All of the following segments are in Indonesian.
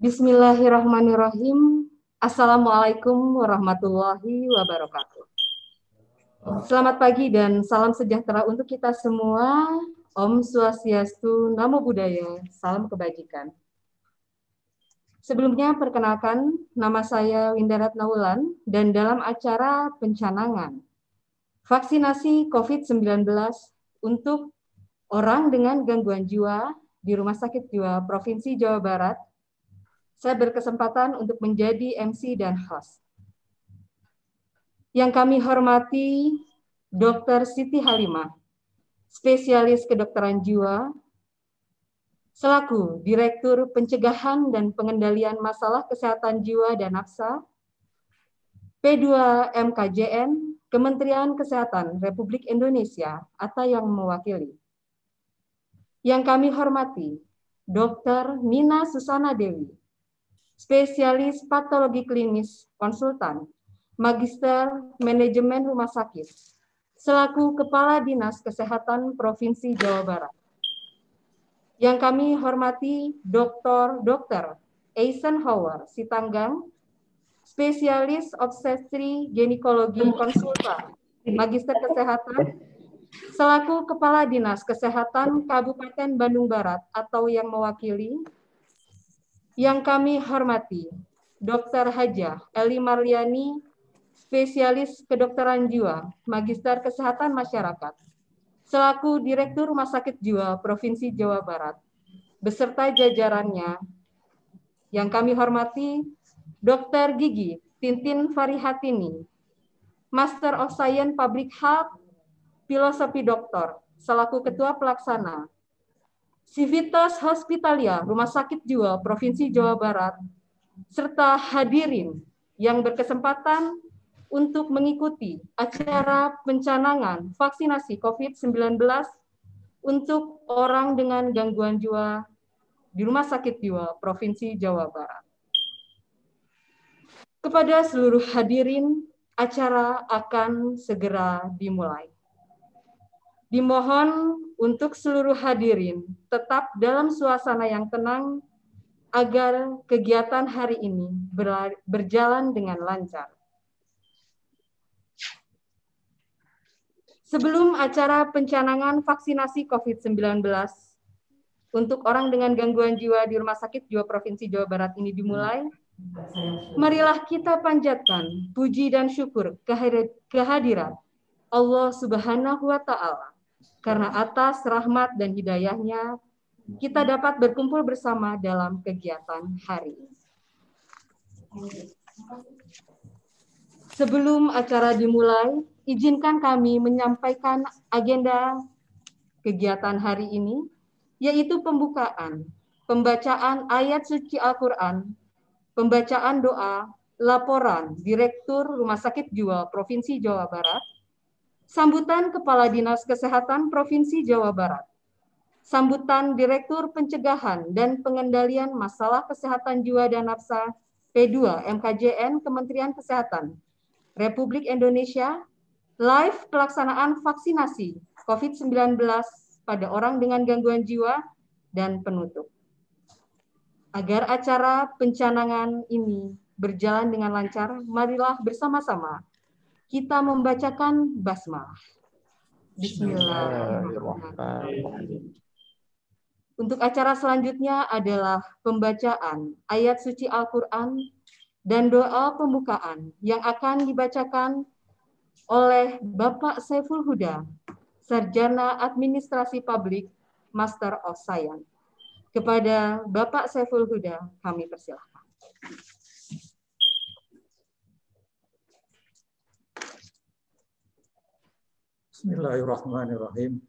Bismillahirrahmanirrahim. Assalamualaikum warahmatullahi wabarakatuh. Selamat pagi dan salam sejahtera untuk kita semua. Om Swastiastu, Namo Buddhaya, salam kebajikan. Sebelumnya perkenalkan, nama saya Winda Ratnawulan dan dalam acara pencanangan vaksinasi COVID-19 untuk orang dengan gangguan jiwa di Rumah Sakit Jiwa Provinsi Jawa Barat saya berkesempatan untuk menjadi MC dan host. Yang kami hormati Dr. Siti Halimah, spesialis kedokteran jiwa, selaku Direktur Pencegahan dan Pengendalian Masalah Kesehatan Jiwa dan Nafsa, P2 MKJN, Kementerian Kesehatan Republik Indonesia atau yang mewakili. Yang kami hormati, Dr. Nina Susana Dewi, spesialis patologi klinis konsultan, magister manajemen rumah sakit, selaku Kepala Dinas Kesehatan Provinsi Jawa Barat. Yang kami hormati Dr. Dr. Eisenhower Sitanggang, spesialis obstetri ginekologi konsultan, magister kesehatan, selaku Kepala Dinas Kesehatan Kabupaten Bandung Barat atau yang mewakili yang kami hormati, Dr. Haja Eli Marliani, spesialis kedokteran jiwa, Magister Kesehatan Masyarakat, selaku Direktur Rumah Sakit Jiwa Provinsi Jawa Barat, beserta jajarannya. Yang kami hormati, Dr. Gigi Tintin Farihatini, Master of Science Public Health, Filosofi Doktor, selaku Ketua Pelaksana Civitas Hospitalia, Rumah Sakit Jiwa Provinsi Jawa Barat, serta hadirin yang berkesempatan untuk mengikuti acara pencanangan vaksinasi COVID-19 untuk orang dengan gangguan jiwa di Rumah Sakit Jiwa Provinsi Jawa Barat. Kepada seluruh hadirin, acara akan segera dimulai. Dimohon untuk seluruh hadirin tetap dalam suasana yang tenang agar kegiatan hari ini berjalan dengan lancar. Sebelum acara pencanangan vaksinasi COVID-19 untuk orang dengan gangguan jiwa di Rumah Sakit Jiwa Provinsi Jawa Barat ini dimulai, marilah kita panjatkan puji dan syukur kehadiran Allah Subhanahu wa taala karena atas rahmat dan hidayahnya, kita dapat berkumpul bersama dalam kegiatan hari ini. Sebelum acara dimulai, izinkan kami menyampaikan agenda kegiatan hari ini, yaitu pembukaan, pembacaan ayat suci Al-Quran, pembacaan doa, laporan Direktur Rumah Sakit Jiwa Provinsi Jawa Barat, sambutan Kepala Dinas Kesehatan Provinsi Jawa Barat, sambutan Direktur Pencegahan dan Pengendalian Masalah Kesehatan Jiwa dan Nafsa P2 MKJN Kementerian Kesehatan Republik Indonesia, live pelaksanaan vaksinasi COVID-19 pada orang dengan gangguan jiwa dan penutup. Agar acara pencanangan ini berjalan dengan lancar, marilah bersama-sama kita membacakan basmalah. Bismillahirrahmanirrahim. Untuk acara selanjutnya adalah pembacaan ayat suci Al-Quran dan doa pembukaan yang akan dibacakan oleh Bapak Saiful Huda, Sarjana Administrasi Publik, Master of Science. Kepada Bapak Saiful Huda, kami persilahkan. Bismillahirrahmanirrahim.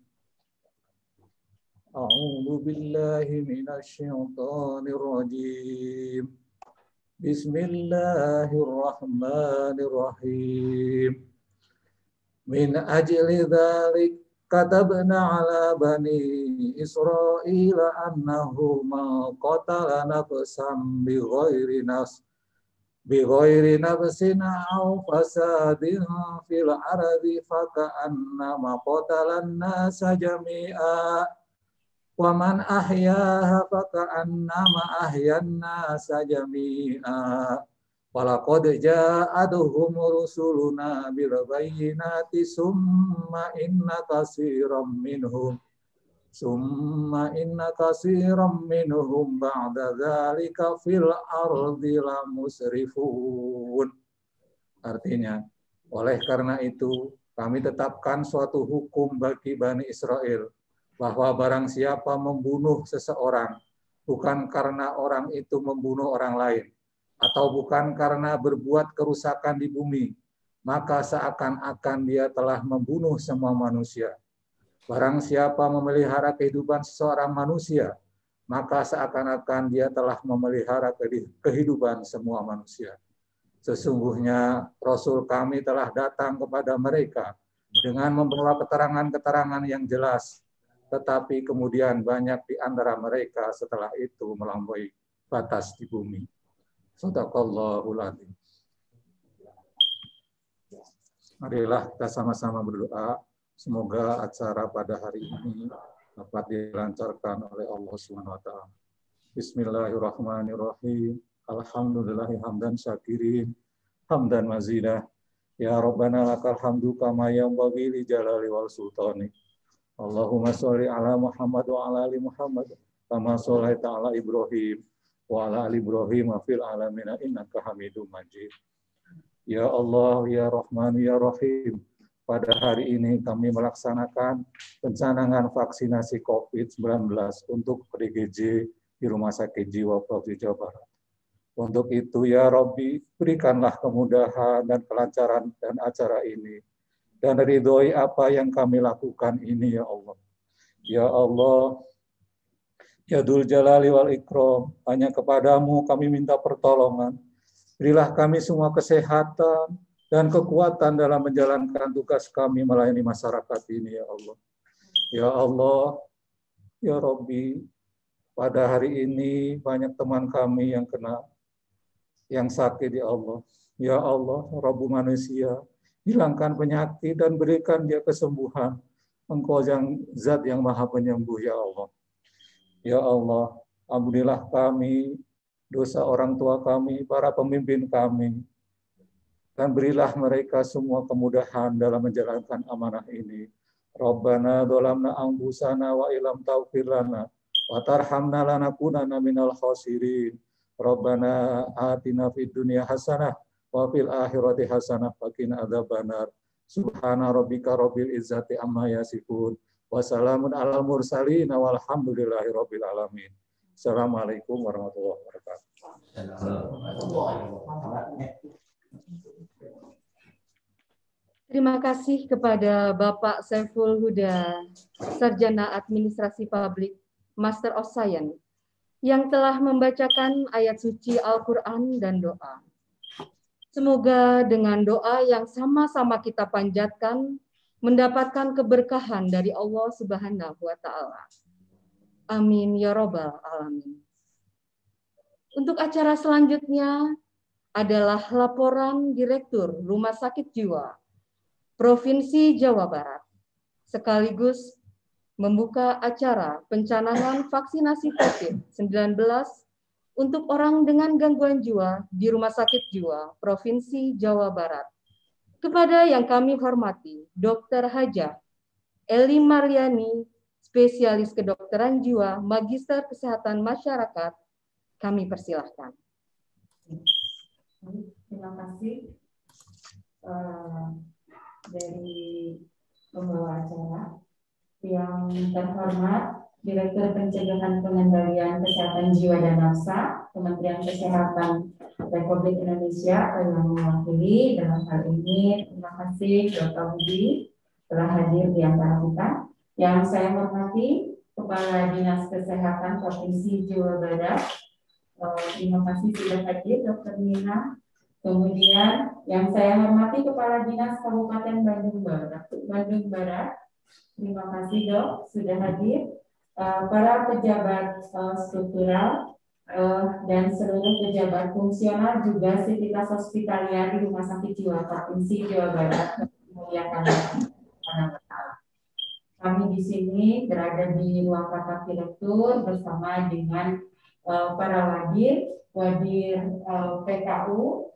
A'udzu billahi minasyaitonir rajim. Bismillahirrahmanirrahim. Min ajli dzalik katabna ala bani Israila annahu ma qatala nafsan bi ghairi nafs بغير نفس أو فساد في الأرض فكأنما قتل الناس جميعا Wa man ahyaha faka'annama ahyan nasa jami'a. Walaqad ja'aduhum rusuluna bil bayyinati summa inna summa inna katsiran minhum ba'da dzalika fil ardi lamusrifun. Artinya, oleh karena itu kami tetapkan suatu hukum bagi Bani Israel bahwa barang siapa membunuh seseorang bukan karena orang itu membunuh orang lain atau bukan karena berbuat kerusakan di bumi, maka seakan-akan dia telah membunuh semua manusia. Barang siapa memelihara kehidupan seseorang manusia, maka seakan-akan dia telah memelihara kehidupan semua manusia. Sesungguhnya Rasul kami telah datang kepada mereka dengan membawa keterangan-keterangan yang jelas, tetapi kemudian banyak di antara mereka setelah itu melampaui batas di bumi. Sadaqallahul. Marilah kita sama-sama berdoa semoga acara pada hari ini dapat dilancarkan oleh Allah Subhanahu wa taala. Bismillahirrahmanirrahim. Alhamdulillahi hamdan syakirin hamdan mazidah. Ya Rabbana lakal hamdu kama yang bagi li jalali wal sultani. Allahumma sholli ala Muhammad wa ala ali Muhammad kama sholaita ala Ibrahim wa ala ali Ibrahim fil alamin innaka Hamidum Majid. Ya Allah, ya Rahman, ya Rahim. Pada hari ini kami melaksanakan pencanangan vaksinasi COVID-19 untuk PDGJ di Rumah Sakit Jiwa Provinsi Jawa Barat. Untuk itu ya Robbi, berikanlah kemudahan dan kelancaran dan acara ini. Dan ridhoi apa yang kami lakukan ini ya Allah. Ya Allah, Ya Dul Jalali wal Ikram, hanya kepadamu kami minta pertolongan. Berilah kami semua kesehatan dan kekuatan dalam menjalankan tugas kami melayani masyarakat ini, ya Allah. Ya Allah, ya Robbi, pada hari ini banyak teman kami yang kena, yang sakit, ya Allah. Ya Allah, Rabu manusia, hilangkan penyakit dan berikan dia kesembuhan. Engkau yang zat yang maha penyembuh, ya Allah. Ya Allah, ampunilah kami, dosa orang tua kami, para pemimpin kami, dan berilah mereka semua kemudahan dalam menjalankan amanah ini. Rabbana dolamna anfusana wa ilam taufir lana wa tarhamna lanakunana minal khasirin. Rabbana atina fid dunya hasanah wa fil akhirati hasanah wa qina adzabannar. Subhana rabbika rabbil izzati amma yasifun. Wassalamun ala mursalin walhamdulillahi rabbil alamin. Assalamualaikum warahmatullahi wabarakatuh. Terima kasih kepada Bapak Saiful Huda, Sarjana Administrasi Publik, Master of Science, yang telah membacakan ayat suci Al-Quran dan doa. Semoga dengan doa yang sama-sama kita panjatkan, mendapatkan keberkahan dari Allah Subhanahu wa taala. Amin ya robbal alamin. Untuk acara selanjutnya adalah laporan Direktur Rumah Sakit Jiwa Provinsi Jawa Barat sekaligus membuka acara pencanangan vaksinasi COVID-19 untuk orang dengan gangguan jiwa di Rumah Sakit Jiwa Provinsi Jawa Barat kepada yang kami hormati, Dr. Haja Eli Mariani, spesialis kedokteran jiwa, Magister Kesehatan Masyarakat, kami persilahkan. Kasih uh, dari pembawa acara yang terhormat Direktur Pencegahan Pengendalian Kesehatan Jiwa dan Nafsa, Kementerian Kesehatan Republik Indonesia yang mewakili dalam hal ini. Terima kasih Dr. Budi telah hadir di antara kita. Yang saya hormati Kepala Dinas Kesehatan Provinsi Jawa Barat. Eh, terima kasih sudah hadir Dr. Nina. Kemudian yang saya hormati Kepala Dinas Kabupaten Bandung Barat. Bandung Barat. Terima kasih dok sudah hadir. Eh, para pejabat uh, struktural uh, dan seluruh pejabat fungsional juga Sivitas Hospitalia di Rumah Sakit Jiwa Provinsi Jawa Barat muliakan Kami di sini berada di ruang rapat direktur bersama dengan para wadir, wadir PKU,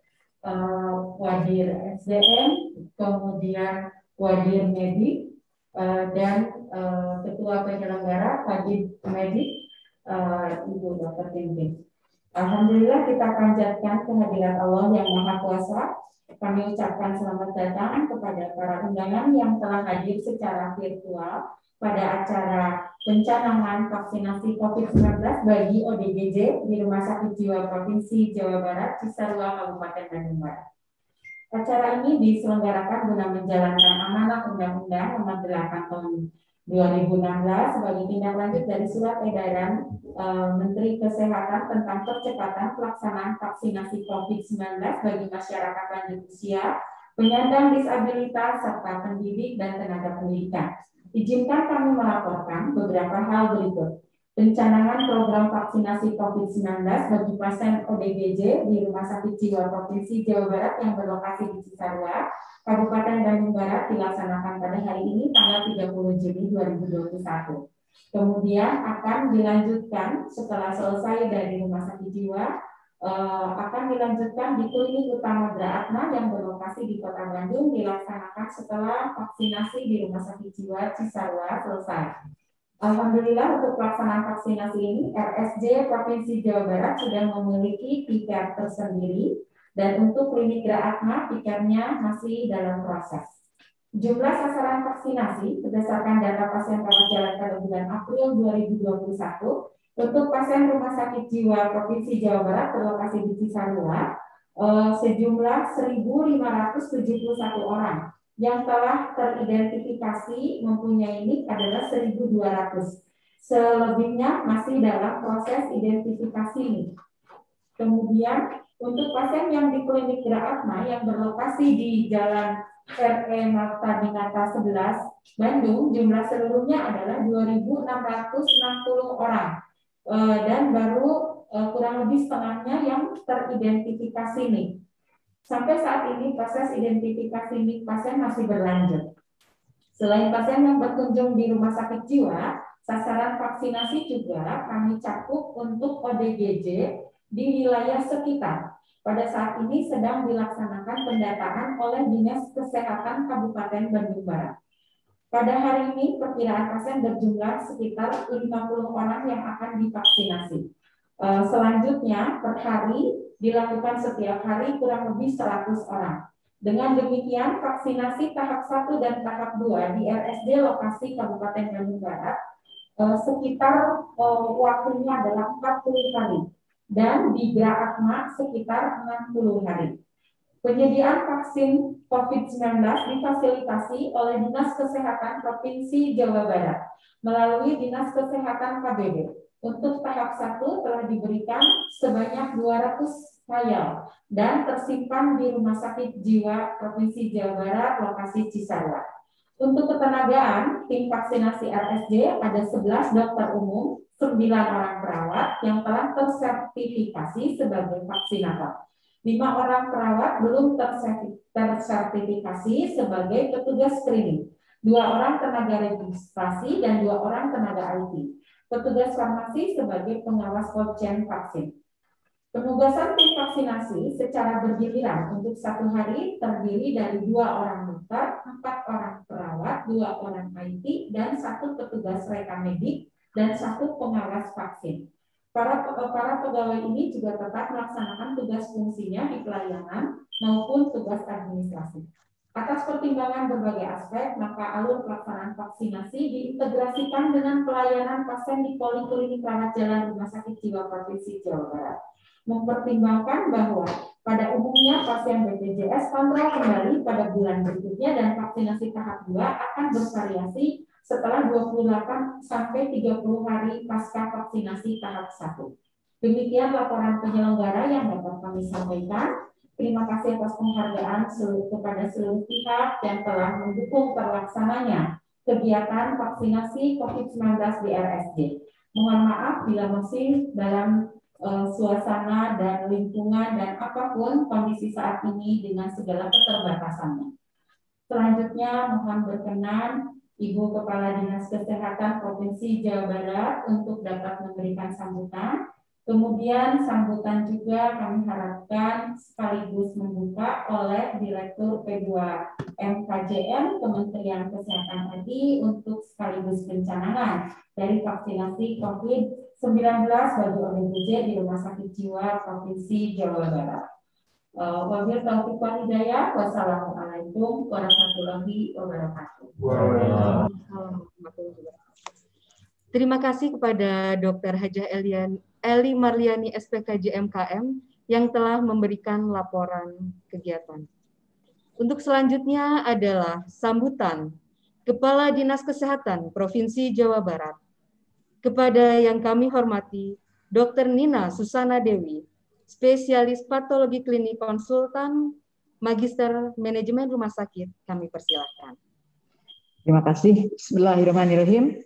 uh, wadir SDM, kemudian wadir medik, uh, dan uh, ketua penyelenggara wadir medik, uh, Ibu Dr. Tintin. Alhamdulillah kita panjatkan kehadiran Allah yang Maha Kuasa. Kami ucapkan selamat datang kepada para undangan yang telah hadir secara virtual pada acara pencanangan vaksinasi COVID-19 bagi ODGJ di Rumah Sakit Jiwa Provinsi Jawa Barat, Cisarua, Kabupaten Bandung Barat. Acara ini diselenggarakan guna menjalankan amanah Undang-Undang Nomor 8 Tahun 2016 sebagai tindak lanjut dari surat edaran e, Menteri Kesehatan tentang percepatan pelaksanaan vaksinasi COVID-19 bagi masyarakat lanjut usia, penyandang disabilitas, serta pendidik dan tenaga pendidikan. Izinkan kami melaporkan beberapa hal berikut. Pencanangan program vaksinasi COVID-19 bagi pasien ODGJ di Rumah Sakit Jiwa Provinsi Jawa Barat yang berlokasi di Cisarua Kabupaten Bandung Barat dilaksanakan pada hari ini tanggal 30 Juni 2021. Kemudian akan dilanjutkan setelah selesai dari rumah sakit jiwa eh, akan dilanjutkan di klinik utama Draatma yang berlokasi di Kota Bandung dilaksanakan setelah vaksinasi di Rumah Sakit Jiwa Cisarua selesai. Alhamdulillah untuk pelaksanaan vaksinasi ini RSJ Provinsi Jawa Barat sudah memiliki tiket tersendiri. Dan untuk klinik Atma, pikirnya masih dalam proses. Jumlah sasaran vaksinasi berdasarkan data pasien rawat jalan pada bulan April 2021 untuk pasien Rumah Sakit Jiwa Provinsi Jawa Barat berlokasi di Cisarua eh, sejumlah 1.571 orang yang telah teridentifikasi mempunyai NIK adalah 1.200. Selebihnya masih dalam proses identifikasi NIK. Kemudian untuk pasien yang di klinik Geraatma yang berlokasi di Jalan RE Marta Dinata 11 Bandung, jumlah seluruhnya adalah 2.660 orang e, dan baru e, kurang lebih setengahnya yang teridentifikasi nih. Sampai saat ini proses identifikasi nih pasien masih berlanjut. Selain pasien yang berkunjung di rumah sakit jiwa, sasaran vaksinasi juga kami cakup untuk ODGJ di wilayah sekitar. Pada saat ini sedang dilaksanakan pendataan oleh Dinas Kesehatan Kabupaten Bandung Barat. Pada hari ini perkiraan pasien berjumlah sekitar 50 orang yang akan divaksinasi. Eh, selanjutnya per hari dilakukan setiap hari kurang lebih 100 orang. Dengan demikian vaksinasi tahap 1 dan tahap 2 di RSD lokasi Kabupaten Bandung Barat eh, sekitar eh, waktunya adalah 40 kali dan di Atma sekitar 60 hari. Penyediaan vaksin COVID-19 difasilitasi oleh Dinas Kesehatan Provinsi Jawa Barat melalui Dinas Kesehatan KBB. Untuk tahap 1 telah diberikan sebanyak 200 vial dan tersimpan di Rumah Sakit Jiwa Provinsi Jawa Barat lokasi Cisarua. Untuk ketenagaan, tim vaksinasi RSJ ada 11 dokter umum, 9 orang perawat yang telah tersertifikasi sebagai vaksinator. 5 orang perawat belum tersertifikasi sebagai petugas screening. Dua orang tenaga registrasi dan dua orang tenaga IT. Petugas farmasi sebagai pengawas chain vaksin. Penugasan tim vaksinasi secara bergiliran untuk satu hari terdiri dari dua orang dokter, empat orang perawat, dua orang IT, dan satu petugas reka medik, dan satu pengawas vaksin. Para, para pegawai ini juga tetap melaksanakan tugas fungsinya di pelayanan maupun tugas administrasi. Atas pertimbangan berbagai aspek, maka alur pelaksanaan vaksinasi diintegrasikan dengan pelayanan pasien di Poliklinik Rawat Jalan Rumah Sakit Jiwa Provinsi Jawa Barat mempertimbangkan bahwa pada umumnya pasien BPJS kontrol kembali pada bulan berikutnya dan vaksinasi tahap 2 akan bervariasi setelah 28 sampai 30 hari pasca vaksinasi tahap 1. Demikian laporan penyelenggara yang dapat kami sampaikan. Terima kasih atas penghargaan seluruh, kepada seluruh pihak yang telah mendukung terlaksananya kegiatan vaksinasi COVID-19 di RSD. Mohon maaf bila masih dalam uh, suasana dan lingkungan dan apa pun kondisi saat ini dengan segala keterbatasannya. Selanjutnya mohon berkenan Ibu Kepala Dinas Kesehatan Provinsi Jawa Barat untuk dapat memberikan sambutan. Kemudian sambutan juga kami harapkan sekaligus membuka oleh Direktur P2 MKJM Kementerian Kesehatan RI untuk sekaligus pencanangan dari vaksinasi COVID-19 bagi ODGJ di Rumah Sakit Jiwa Provinsi Jawa Barat. Uh, wabil taufiq wal hidayah. Wassalamualaikum warahmatullahi wabarakatuh. Terima kasih kepada Dr. Hajah Elian Eli Marliani SPKJ MKM yang telah memberikan laporan kegiatan. Untuk selanjutnya adalah sambutan Kepala Dinas Kesehatan Provinsi Jawa Barat. Kepada yang kami hormati, Dr. Nina Susana Dewi, spesialis patologi klinik konsultan, Magister Manajemen Rumah Sakit, kami persilahkan. Terima kasih. Bismillahirrahmanirrahim.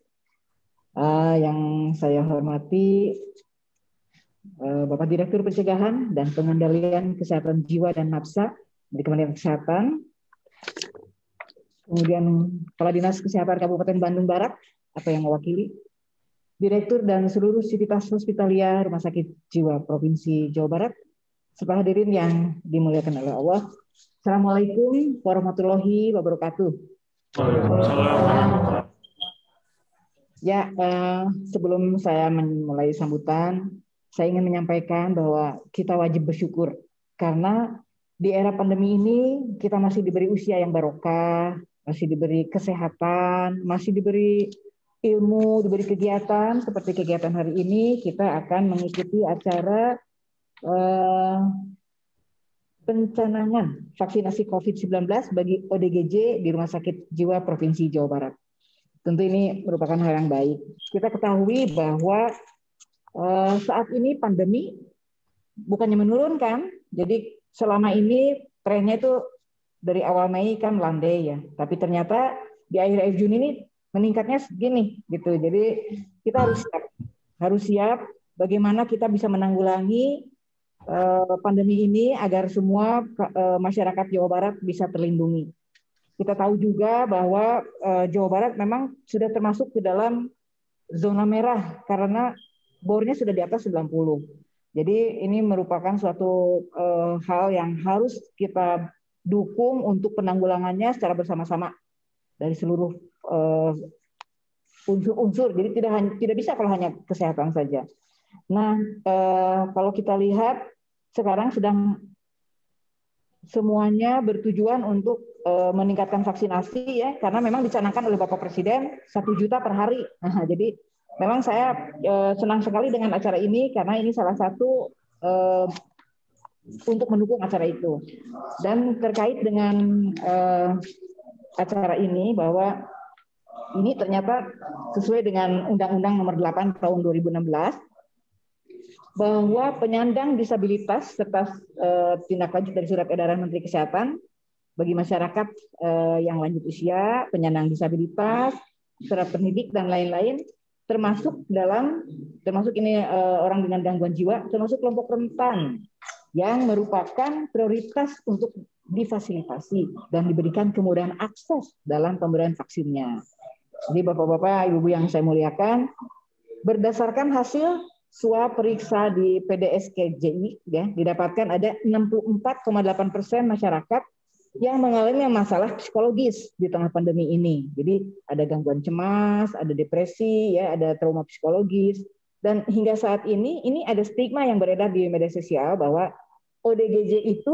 Uh, yang saya hormati Bapak Direktur Pencegahan dan Pengendalian Kesehatan Jiwa dan Nafsa di Kementerian Kesehatan, kemudian Kepala Dinas Kesehatan Kabupaten Bandung Barat atau yang mewakili, Direktur dan seluruh sivitas hospitalia Rumah Sakit Jiwa Provinsi Jawa Barat, serta hadirin yang dimuliakan oleh Allah. Assalamualaikum warahmatullahi wabarakatuh. Ya, eh, sebelum saya memulai sambutan, saya ingin menyampaikan bahwa kita wajib bersyukur karena di era pandemi ini kita masih diberi usia yang barokah, masih diberi kesehatan, masih diberi ilmu, diberi kegiatan seperti kegiatan hari ini kita akan mengikuti acara eh, pencanangan vaksinasi COVID-19 bagi ODGJ di Rumah Sakit Jiwa Provinsi Jawa Barat. Tentu ini merupakan hal yang baik. Kita ketahui bahwa saat ini pandemi bukannya menurunkan, jadi selama ini trennya itu dari awal Mei kan landai ya, tapi ternyata di akhir-akhir Juni ini meningkatnya segini gitu. Jadi kita harus siap, harus siap bagaimana kita bisa menanggulangi uh, pandemi ini agar semua uh, masyarakat Jawa Barat bisa terlindungi. Kita tahu juga bahwa Jawa Barat memang sudah termasuk ke dalam zona merah karena bornya sudah di atas 90. Jadi ini merupakan suatu uh, hal yang harus kita dukung untuk penanggulangannya secara bersama-sama dari seluruh uh, unsur-unsur. Jadi tidak hanya tidak bisa kalau hanya kesehatan saja. Nah, uh, kalau kita lihat sekarang sedang semuanya bertujuan untuk uh, meningkatkan vaksinasi ya, karena memang dicanangkan oleh Bapak Presiden satu juta per hari. Nah, jadi memang saya uh, senang sekali dengan acara ini karena ini salah satu uh, untuk mendukung acara itu. Dan terkait dengan uh, acara ini bahwa ini ternyata sesuai dengan Undang-Undang Nomor 8 Tahun 2016 bahwa penyandang disabilitas serta uh, tindak lanjut dari Surat Edaran Menteri Kesehatan bagi masyarakat uh, yang lanjut usia, penyandang disabilitas, surat pendidik dan lain-lain termasuk dalam termasuk ini uh, orang dengan gangguan jiwa termasuk kelompok rentan yang merupakan prioritas untuk difasilitasi dan diberikan kemudahan akses dalam pemberian vaksinnya. Jadi Bapak-bapak, Ibu-ibu yang saya muliakan, berdasarkan hasil swab periksa di PDSKJI ya didapatkan ada 64,8 persen masyarakat yang mengalami masalah psikologis di tengah pandemi ini. Jadi ada gangguan cemas, ada depresi, ya, ada trauma psikologis. Dan hingga saat ini, ini ada stigma yang beredar di media sosial bahwa ODGJ itu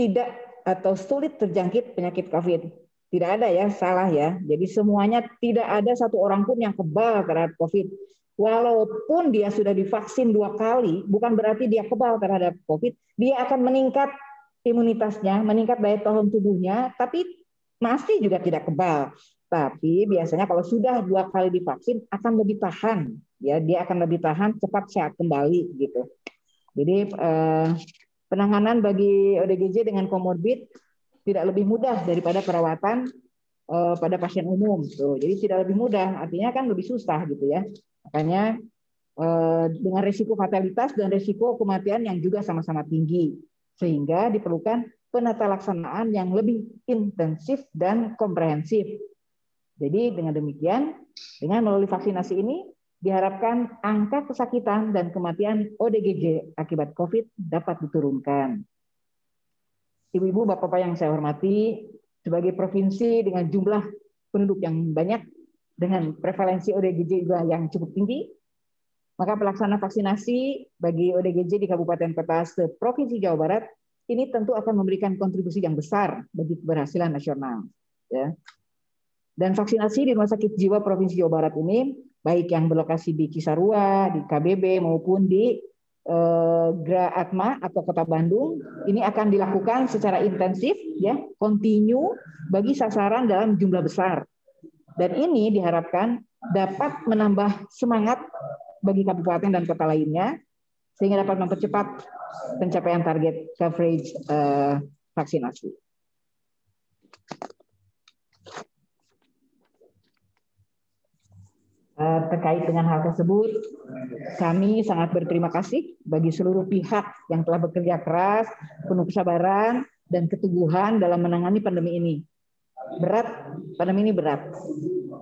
tidak atau sulit terjangkit penyakit COVID. Tidak ada ya, salah ya. Jadi semuanya tidak ada satu orang pun yang kebal terhadap COVID. Walaupun dia sudah divaksin dua kali, bukan berarti dia kebal terhadap COVID. Dia akan meningkat imunitasnya, meningkat daya tahan tubuhnya, tapi masih juga tidak kebal. Tapi biasanya kalau sudah dua kali divaksin akan lebih tahan, ya dia akan lebih tahan cepat sehat kembali gitu. Jadi eh, penanganan bagi ODGJ dengan komorbid tidak lebih mudah daripada perawatan eh, pada pasien umum. Tuh. Jadi tidak lebih mudah, artinya kan lebih susah gitu ya. Makanya eh, dengan risiko fatalitas dan risiko kematian yang juga sama-sama tinggi sehingga diperlukan penata laksanaan yang lebih intensif dan komprehensif. Jadi dengan demikian, dengan melalui vaksinasi ini diharapkan angka kesakitan dan kematian ODGJ akibat COVID dapat diturunkan. Ibu-ibu, bapak-bapak yang saya hormati, sebagai provinsi dengan jumlah penduduk yang banyak, dengan prevalensi ODGJ juga yang cukup tinggi, maka pelaksana vaksinasi bagi ODGJ di Kabupaten Kota seprovinsi Jawa Barat ini tentu akan memberikan kontribusi yang besar bagi keberhasilan nasional. Ya. Dan vaksinasi di Rumah Sakit Jiwa Provinsi Jawa Barat ini, baik yang berlokasi di Cisarua, di KBB, maupun di eh, Gra Atma atau Kota Bandung, ini akan dilakukan secara intensif, ya, kontinu bagi sasaran dalam jumlah besar. Dan ini diharapkan dapat menambah semangat bagi kabupaten dan kota lainnya, sehingga dapat mempercepat pencapaian target coverage eh, vaksinasi. Eh, terkait dengan hal tersebut, kami sangat berterima kasih bagi seluruh pihak yang telah bekerja keras, penuh kesabaran, dan keteguhan dalam menangani pandemi ini. Berat, pandemi ini berat.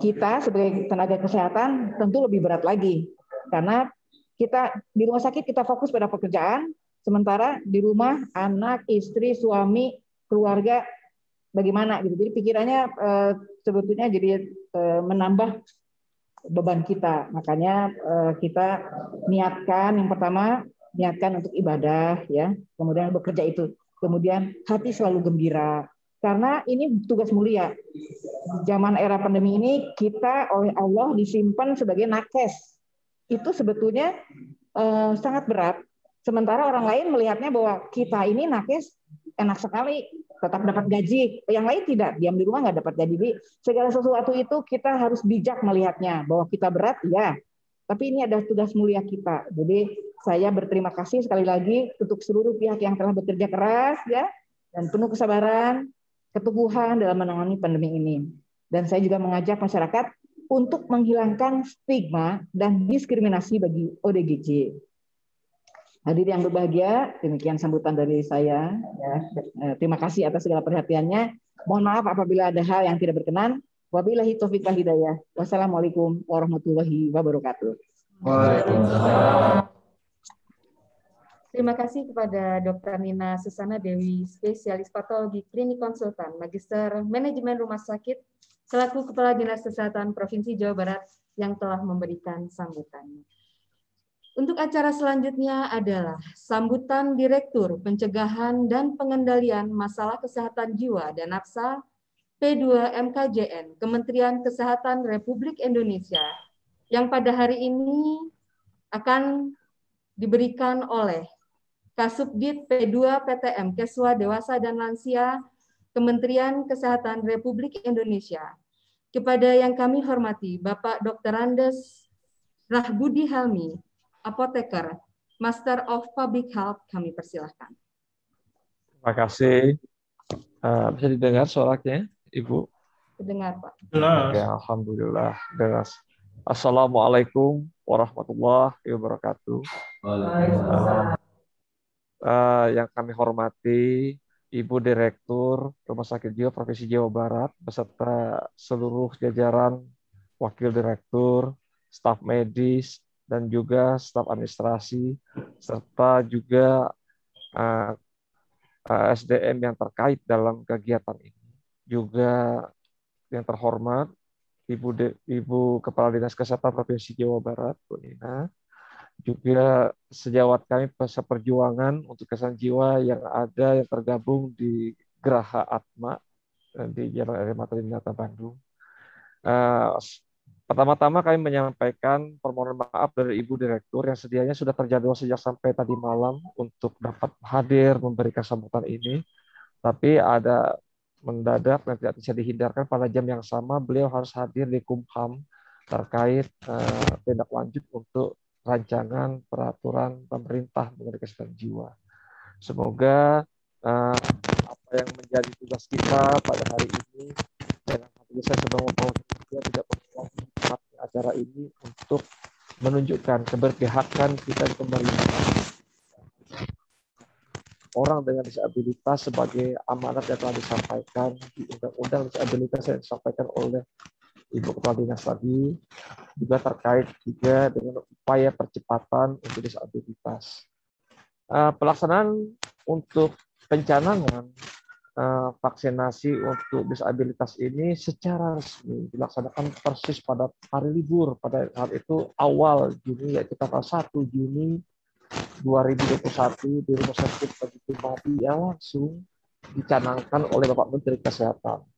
Kita sebagai tenaga kesehatan tentu lebih berat lagi, karena kita di rumah sakit kita fokus pada pekerjaan, sementara di rumah anak, istri, suami, keluarga bagaimana gitu. Jadi pikirannya eh, sebetulnya jadi eh, menambah beban kita. Makanya uh, kita niatkan yang pertama niatkan untuk ibadah ya, kemudian bekerja itu, kemudian hati selalu gembira karena ini tugas mulia. Zaman era pandemi ini kita oleh Allah disimpan sebagai nakes. Itu sebetulnya uh, sangat berat. Sementara orang lain melihatnya bahwa kita ini nakes enak sekali tetap dapat gaji. Yang lain tidak, diam di rumah nggak dapat gaji. Segala sesuatu itu kita harus bijak melihatnya bahwa kita berat, ya. Tapi ini adalah tugas mulia kita. Jadi saya berterima kasih sekali lagi untuk seluruh pihak yang telah bekerja keras, ya, dan penuh kesabaran, keteguhan dalam menangani pandemi ini. Dan saya juga mengajak masyarakat untuk menghilangkan stigma dan diskriminasi bagi ODGJ. Hadir yang berbahagia, demikian sambutan dari saya. Ya. Eh, terima kasih atas segala perhatiannya. Mohon maaf apabila ada hal yang tidak berkenan. Wabillahi taufiq wal hidayah. Wassalamualaikum warahmatullahi wabarakatuh. Terima kasih kepada Dr. Nina Susana Dewi, spesialis patologi klinik konsultan, Magister Manajemen Rumah Sakit, selaku Kepala Dinas Kesehatan Provinsi Jawa Barat yang telah memberikan sambutannya. Untuk acara selanjutnya adalah sambutan Direktur Pencegahan dan Pengendalian Masalah Kesehatan Jiwa dan Nafsa P2 MKJN Kementerian Kesehatan Republik Indonesia yang pada hari ini akan diberikan oleh Kasubdit P2 PTM Keswa Dewasa dan Lansia Kementerian Kesehatan Republik Indonesia. Kepada yang kami hormati Bapak Dr. Andes Rahbudi Helmi, apoteker, Master of Public Health, kami persilahkan. Terima kasih. Uh, bisa didengar suaranya, Ibu? Terdengar, Pak. Oke, Alhamdulillah. Deras. Assalamualaikum warahmatullahi wabarakatuh. Uh, uh, yang kami hormati Ibu Direktur Rumah Sakit Jiwa Provinsi Jawa Barat beserta seluruh jajaran Wakil Direktur, staf medis, dan juga staf administrasi serta juga uh, eh, uh, eh, SDM yang terkait dalam kegiatan ini. Juga yang terhormat Ibu De, Ibu Kepala Dinas Kesehatan Provinsi Jawa Barat, Bu Nina, juga sejawat kami perjuangan untuk kesehatan jiwa yang ada yang tergabung di Geraha Atma eh, di Jalan Air Mata Bandung. Uh, Pertama-tama kami menyampaikan permohonan maaf dari Ibu Direktur yang sedianya sudah terjadwal sejak sampai tadi malam untuk dapat hadir memberikan sambutan ini. Tapi ada mendadak dan tidak bisa dihindarkan pada jam yang sama beliau harus hadir di Kumham terkait uh, tindak lanjut untuk rancangan peraturan pemerintah mengenai kesehatan jiwa. Semoga uh, apa yang menjadi tugas kita pada hari ini dan saya sedang mau tidak acara ini untuk menunjukkan keberpihakan kita di pemerintah orang dengan disabilitas sebagai amanat yang telah disampaikan di undang-undang disabilitas yang disampaikan oleh Ibu Kepala Dinas tadi juga terkait juga dengan upaya percepatan untuk disabilitas. Uh, pelaksanaan untuk pencanangan uh, vaksinasi untuk disabilitas ini secara resmi dilaksanakan persis pada hari libur pada saat itu awal Juni yaitu tanggal 1 Juni 2021 di Rumah Sakit Bagi yang langsung dicanangkan oleh Bapak Menteri Kesehatan.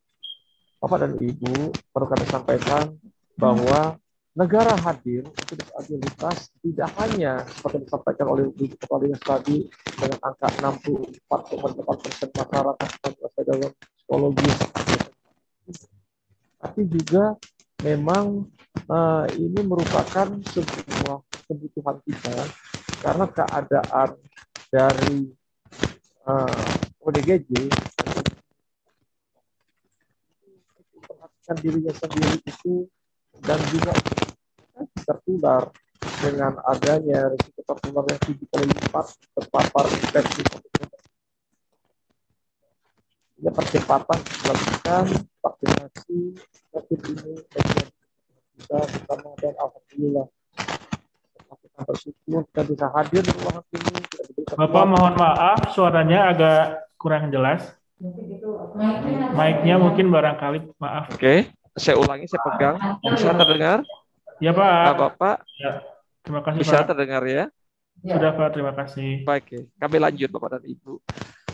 Bapak dan Ibu, perlu kami sampaikan bahwa negara hadir untuk disabilitas tidak hanya seperti disampaikan oleh Ibu Kepala Dinas tadi dengan angka 64,8 persen masyarakat dalam psikologis, tapi juga memang uh, ini merupakan sebuah kebutuhan kita karena keadaan dari uh, eh, ODGJ memperhatikan dirinya sendiri itu dan juga tertular dengan adanya risiko tertular yang tujuh kali lipat terpapar infeksi ya percepatan melakukan vaksinasi COVID ini kita bersama dan alhamdulillah kita bersyukur kita bisa hadir di ruangan ini. Bapak mohon maaf suaranya agak kurang jelas. Mic-nya mungkin barangkali maaf. Oke, okay. saya ulangi, saya pegang. Bisa terdengar? Ya Pak. Nah, Bapak. Ya. Terima kasih Bisa Pak. terdengar ya? Sudah Pak, terima kasih. Baik, ya. kami lanjut Bapak dan Ibu.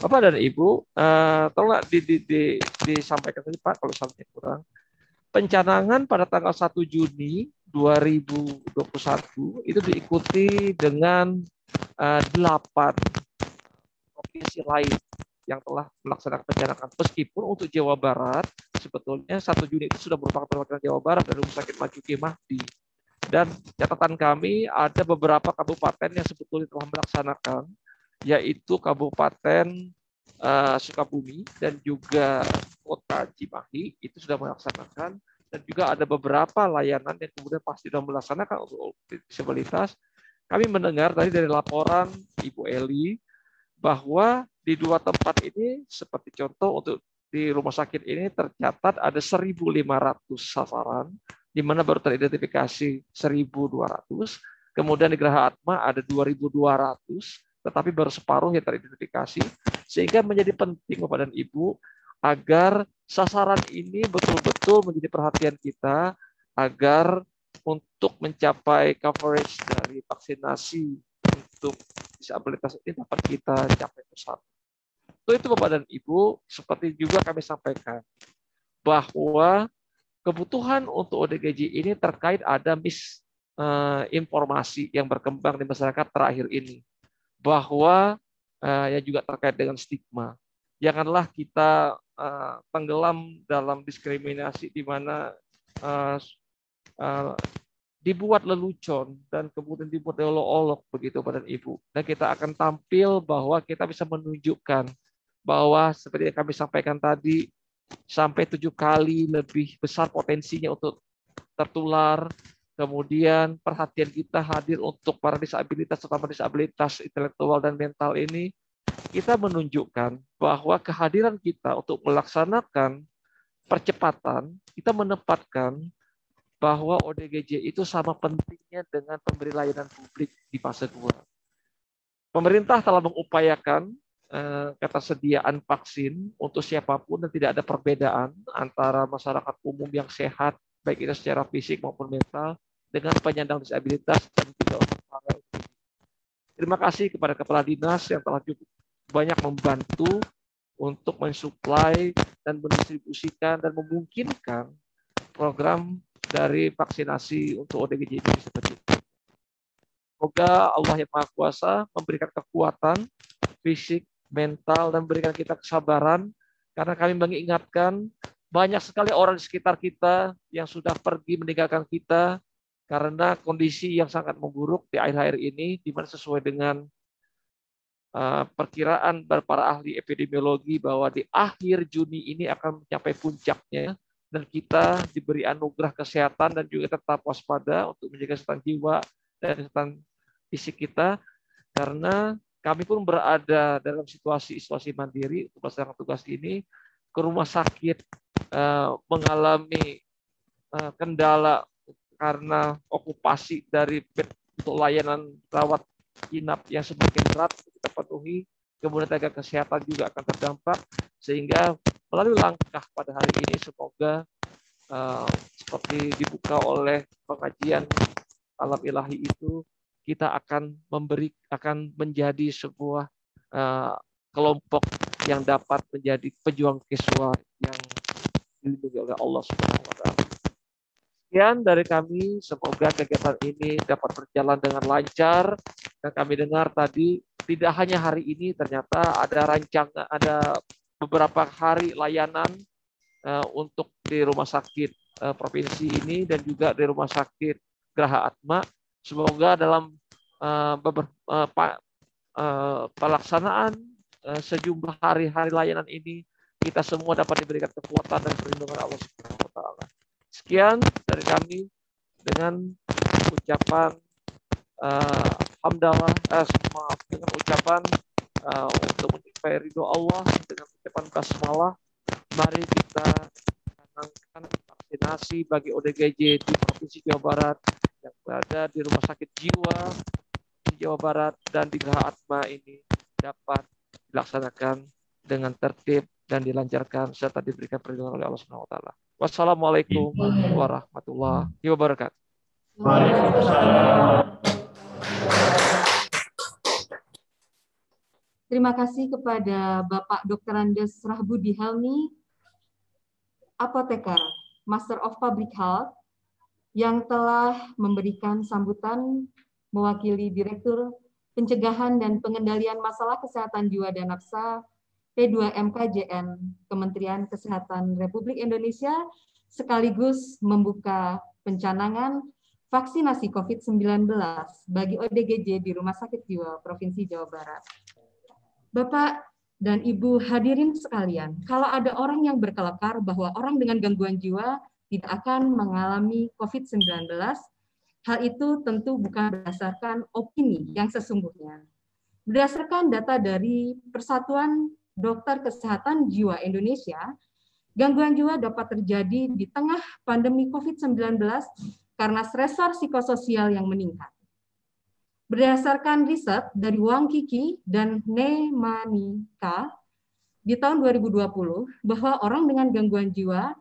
Bapak dan Ibu, uh, tolong di, di, di, disampaikan tadi Pak kalau sampai kurang. Pencanangan pada tanggal 1 Juni 2021 itu diikuti dengan uh, delapan provinsi lain yang telah melaksanakan pencanangan. Meskipun untuk Jawa Barat sebetulnya 1 Juni itu sudah merupakan perwakilan Jawa Barat dari Rumah Sakit Majuki Mahdi. Dan catatan kami ada beberapa kabupaten yang sebetulnya telah melaksanakan, yaitu Kabupaten uh, Sukabumi dan juga Kota Cimahi itu sudah melaksanakan dan juga ada beberapa layanan yang kemudian pasti sudah melaksanakan untuk disabilitas. Kami mendengar tadi dari laporan Ibu Eli bahwa di dua tempat ini seperti contoh untuk di rumah sakit ini tercatat ada 1.500 sasaran, di mana baru teridentifikasi 1.200, kemudian di Geraha Atma ada 2.200, tetapi baru separuh yang teridentifikasi, sehingga menjadi penting Bapak dan Ibu agar sasaran ini betul-betul menjadi perhatian kita agar untuk mencapai coverage dari vaksinasi untuk disabilitas ini dapat kita capai bersama. Untuk itu Bapak dan Ibu, seperti juga kami sampaikan bahwa kebutuhan untuk ODGJ ini terkait ada misinformasi eh, yang berkembang di masyarakat terakhir ini bahwa uh, yang juga terkait dengan stigma. Janganlah kita uh, tenggelam dalam diskriminasi di mana dibuat lelucon dan kemudian dibuat olok-olok begitu badan ibu. Dan kita akan tampil bahwa kita bisa menunjukkan bahwa seperti yang kami sampaikan tadi, sampai tujuh kali lebih besar potensinya untuk tertular. Kemudian perhatian kita hadir untuk para disabilitas, terutama disabilitas intelektual dan mental ini, kita menunjukkan bahwa kehadiran kita untuk melaksanakan percepatan, kita menempatkan bahwa ODGJ itu sama pentingnya dengan pemberi layanan publik di fase 2. Pemerintah telah mengupayakan Eh, ketersediaan vaksin untuk siapa pun dan tidak ada perbedaan antara masyarakat umum yang sehat baik itu secara fisik maupun mental dengan penyandang disabilitas dan orang Terima kasih kepada kepala dinas yang telah cukup banyak membantu untuk mensuplai dan mendistribusikan dan memungkinkan program dari vaksinasi untuk ODGJ ini seperti itu. Semoga Allah yang Maha Kuasa memberikan kekuatan fisik, mental dan berikan kita kesabaran karena kami mengingatkan banyak sekali orang di sekitar kita yang sudah pergi meninggalkan kita karena kondisi yang sangat memburuk di akhir-akhir ini di mana sesuai dengan uh, perkiraan para ahli epidemiologi bahwa di akhir Juni ini akan mencapai puncaknya dan kita diberi anugerah kesehatan dan juga tetap waspada untuk menjaga kesehatan jiwa dan kesehatan fisik kita. Karena kami pun berada dalam situasi isolasi mandiri untuk melaksanakan tugas ini. Ke rumah sakit uh, mengalami uh, kendala karena okupasi dari untuk layanan rawat inap yang semakin berat kita penuhi, kemudian tenaga kesehatan juga akan terdampak, sehingga melalui langkah pada hari ini semoga uh, seperti dibuka oleh pengajian alam ilahi itu kita akan memberi akan menjadi sebuah uh, kelompok yang dapat menjadi pejuang kiswa yang dilindungi oleh Allah Subhanahu wa taala. Sekian dari kami, semoga kegiatan ini dapat berjalan dengan lancar dan kami dengar tadi tidak hanya hari ini ternyata ada rancangan ada beberapa hari layanan uh, untuk di rumah sakit uh, provinsi ini dan juga di rumah sakit Graha Atma. Semoga dalam uh, uh, pelaksanaan uh, sejumlah hari-hari layanan ini kita semua dapat diberikan kekuatan dan perlindungan Allah Subhanahu wa taala. Sekian dari kami dengan ucapan uh, hamdalah uh, maaf dengan ucapan uh, untuk mencapai ridho Allah dengan ucapan basmalah mari kita menangkan vaksinasi bagi ODGJ di Provinsi Jawa Barat yang berada di Rumah Sakit Jiwa di Jawa Barat dan di Geraha Atma ini dapat dilaksanakan dengan tertib dan dilancarkan serta diberikan perlindungan oleh Allah Subhanahu wa taala. Wassalamualaikum warahmatullahi wabarakatuh. Waalaikumsalam. Terima kasih kepada Bapak Dr. Andes Rahbudi Helmi, apoteker, Master of Public Health, yang telah memberikan sambutan mewakili Direktur Pencegahan dan Pengendalian Masalah Kesehatan Jiwa dan Nafsa P2MKJN Kementerian Kesehatan Republik Indonesia sekaligus membuka pencanangan vaksinasi COVID-19 bagi ODGJ di Rumah Sakit Jiwa Provinsi Jawa Barat. Bapak dan Ibu hadirin sekalian, kalau ada orang yang berkelakar bahwa orang dengan gangguan jiwa tidak akan mengalami COVID-19, hal itu tentu bukan berdasarkan opini yang sesungguhnya. Berdasarkan data dari Persatuan Dokter Kesehatan Jiwa Indonesia, gangguan jiwa dapat terjadi di tengah pandemi COVID-19 karena stresor psikososial yang meningkat. Berdasarkan riset dari Wang Kiki dan Nemanika di tahun 2020 bahwa orang dengan gangguan jiwa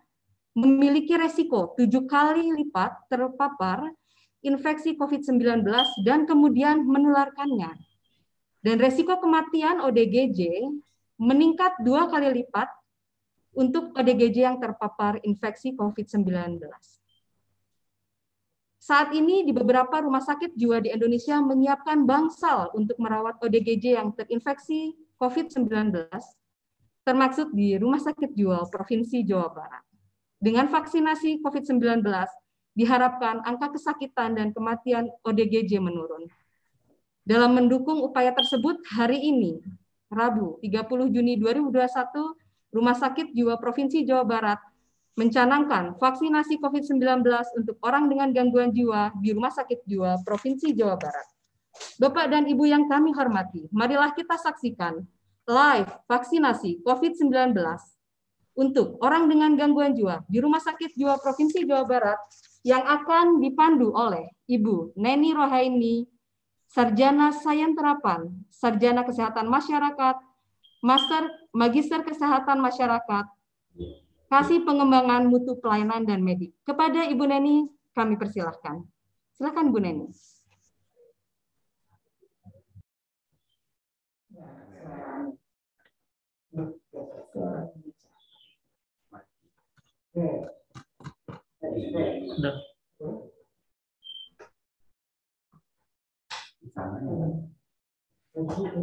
memiliki resiko tujuh kali lipat terpapar infeksi COVID-19 dan kemudian menularkannya. Dan resiko kematian ODGJ meningkat dua kali lipat untuk ODGJ yang terpapar infeksi COVID-19. Saat ini di beberapa rumah sakit jiwa di Indonesia menyiapkan bangsal untuk merawat ODGJ yang terinfeksi COVID-19, termaksud di Rumah Sakit Jiwa Provinsi Jawa Barat. Dengan vaksinasi COVID-19, diharapkan angka kesakitan dan kematian ODGJ menurun. Dalam mendukung upaya tersebut, hari ini, Rabu 30 Juni 2021, Rumah Sakit Jiwa Provinsi Jawa Barat mencanangkan vaksinasi COVID-19 untuk orang dengan gangguan jiwa di Rumah Sakit Jiwa Provinsi Jawa Barat. Bapak dan Ibu yang kami hormati, marilah kita saksikan live vaksinasi COVID-19 untuk orang dengan gangguan jiwa di Rumah Sakit Jiwa Provinsi Jawa Barat yang akan dipandu oleh Ibu Neni Rohaini, Sarjana Sains Terapan, Sarjana Kesehatan Masyarakat, Master Magister Kesehatan Masyarakat, kasih pengembangan mutu pelayanan dan medik. Kepada Ibu Neni, kami persilahkan. Silakan Bu Neni.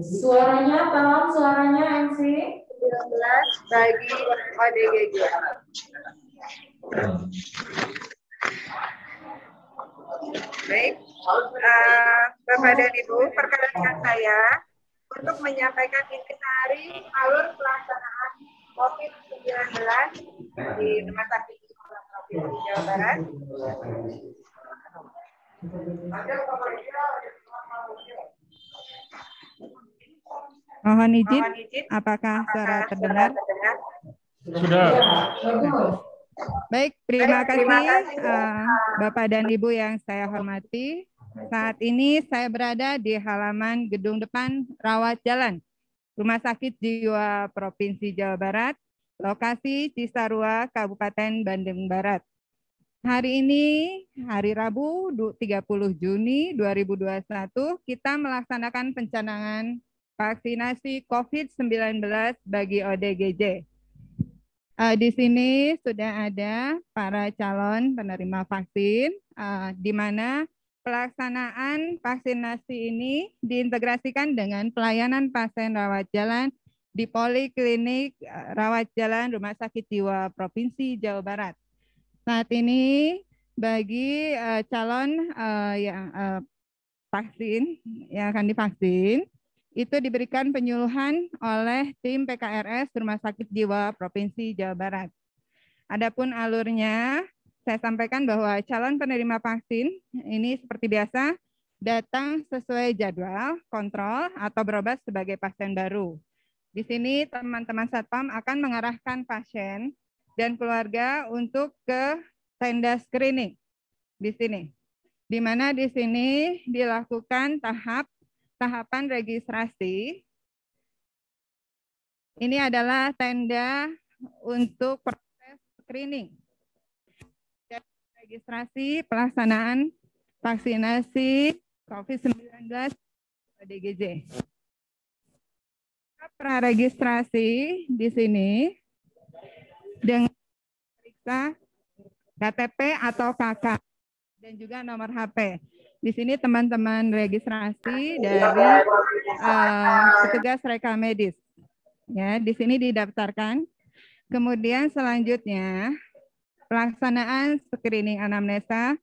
Suaranya, tolong suaranya MC. 19 bagi ODGJ. Baik, uh, Bapak dan Ibu, perkenalkan saya untuk menyampaikan intisari alur pelaksanaan COVID-19 di Rumah Sakit Provinsi Jawa Barat. Mohon izin, apakah suara terdengar? Sudah. Baik, terima kasih uh, Bapak dan Ibu yang saya hormati. Saat ini saya berada di halaman gedung depan Rawat Jalan, Rumah Sakit Jiwa Provinsi Jawa Barat, lokasi Cisarua, Kabupaten Bandung Barat. Hari ini, hari Rabu 30 Juni 2021, kita melaksanakan pencanangan vaksinasi COVID-19 bagi ODGJ. Uh, di sini sudah ada para calon penerima vaksin, uh, di mana pelaksanaan vaksinasi ini diintegrasikan dengan pelayanan pasien rawat jalan di Poliklinik uh, Rawat Jalan Rumah Sakit Jiwa Provinsi Jawa Barat. Saat ini bagi uh, calon uh, yang uh, vaksin yang akan divaksin itu diberikan penyuluhan oleh tim PKRS Rumah Sakit Jiwa Provinsi Jawa Barat. Adapun alurnya, saya sampaikan bahwa calon penerima vaksin ini seperti biasa datang sesuai jadwal, kontrol, atau berobat sebagai pasien baru. Di sini teman-teman Satpam akan mengarahkan pasien dan keluarga untuk ke tenda screening di sini. Di mana di sini dilakukan tahap tahapan registrasi. Ini adalah tenda untuk proses screening. Dan registrasi pelaksanaan vaksinasi COVID-19 DGJ. Praregistrasi di sini dengan periksa KTP atau KK dan juga nomor HP. Di sini teman-teman registrasi dari uh, petugas reka medis. Ya, di sini didaftarkan. Kemudian selanjutnya pelaksanaan screening anamnesa,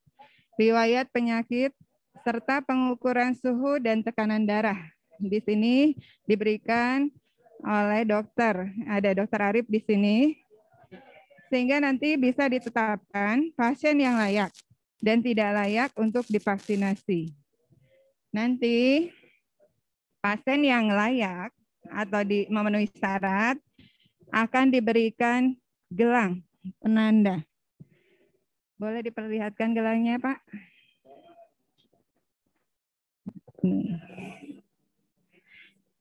riwayat penyakit, serta pengukuran suhu dan tekanan darah. Di sini diberikan oleh dokter. Ada dokter Arif di sini. Sehingga nanti bisa ditetapkan pasien yang layak dan tidak layak untuk divaksinasi. Nanti pasien yang layak atau di, memenuhi syarat akan diberikan gelang penanda. Boleh diperlihatkan gelangnya, Pak?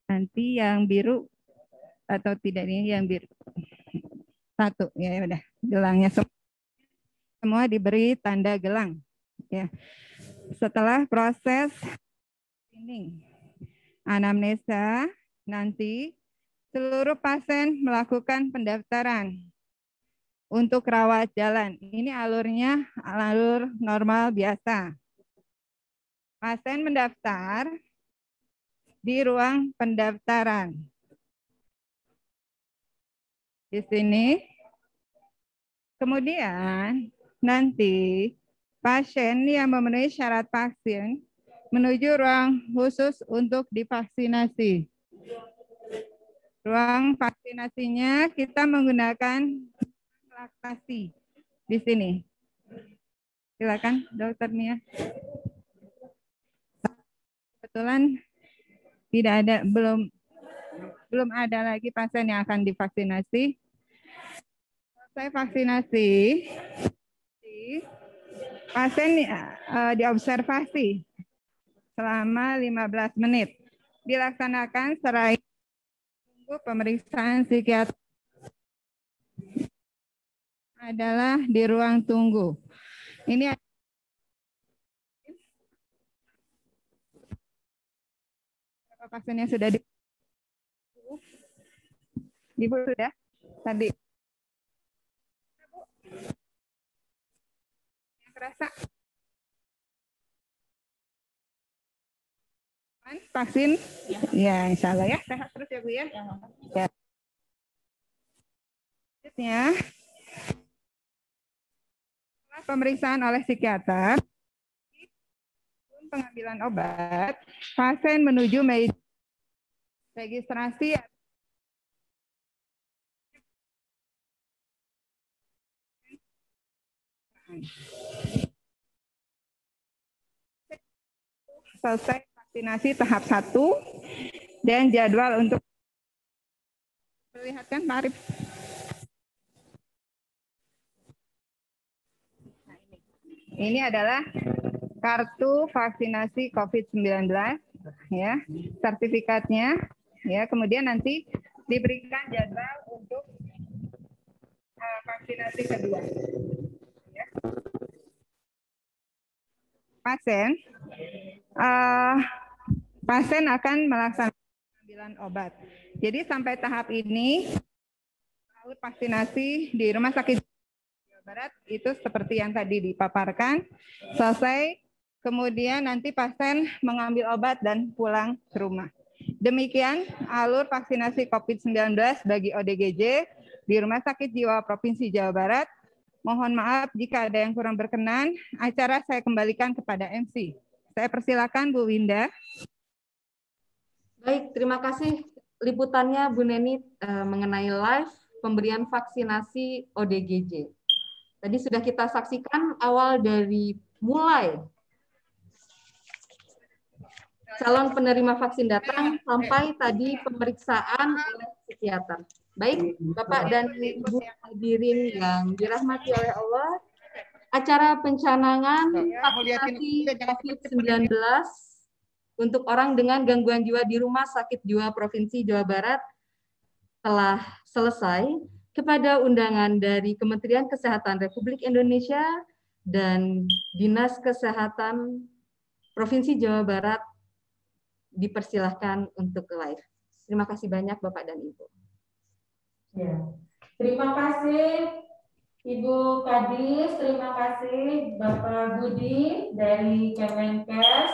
Nanti yang biru atau tidak ini yang biru. Satu, ya udah. Gelangnya semua semua diberi tanda gelang. Ya. Setelah proses ini anamnesa, nanti seluruh pasien melakukan pendaftaran untuk rawat jalan. Ini alurnya alur normal biasa. Pasien mendaftar di ruang pendaftaran. Di sini. Kemudian nanti pasien yang memenuhi syarat vaksin menuju ruang khusus untuk divaksinasi. Ruang vaksinasinya kita menggunakan laktasi di sini. Silakan Dokter Mia. Kebetulan tidak ada belum belum ada lagi pasien yang akan divaksinasi. Saya vaksinasi pasien uh, diobservasi selama 15 menit. Dilaksanakan serai tunggu pemeriksaan psikiater adalah di ruang tunggu. Ini pasien yang sudah di Ibu sudah tadi kerasa? Vaksin? Ya. ya, insya Allah ya. Sehat terus ya Bu ya. Ya. ya. Selanjutnya, pemeriksaan oleh psikiater, pengambilan obat, pasien menuju meja registrasi Selesai vaksinasi tahap satu dan jadwal untuk perlihatkan Pak Arif. Ini adalah kartu vaksinasi COVID-19 ya, sertifikatnya ya. Kemudian nanti diberikan jadwal untuk uh, vaksinasi kedua. Ya. Pasien uh, pasien akan melaksanakan pengambilan obat. Jadi sampai tahap ini alur vaksinasi di Rumah Sakit Jawa Barat itu seperti yang tadi dipaparkan, selesai, kemudian nanti pasien mengambil obat dan pulang ke rumah. Demikian alur vaksinasi COVID-19 bagi ODGJ di Rumah Sakit Jiwa Provinsi Jawa Barat. Mohon maaf jika ada yang kurang berkenan. Acara saya kembalikan kepada MC. Saya persilakan Bu Winda. Baik, terima kasih liputannya Bu Neni uh, mengenai live pemberian vaksinasi ODGJ. Tadi sudah kita saksikan awal dari mulai calon penerima vaksin datang sampai tadi pemeriksaan oleh psikiater. Baik, Bapak dan Ibu hadirin yang dirahmati oleh Allah, acara pencanangan vaksinasi COVID-19 untuk orang dengan gangguan jiwa di Rumah Sakit Jiwa Provinsi Jawa Barat telah selesai kepada undangan dari Kementerian Kesehatan Republik Indonesia dan Dinas Kesehatan Provinsi Jawa Barat dipersilahkan untuk live. Terima kasih banyak Bapak dan Ibu. Ya. Terima kasih Ibu Kadis, terima kasih Bapak Budi dari Kemenkes.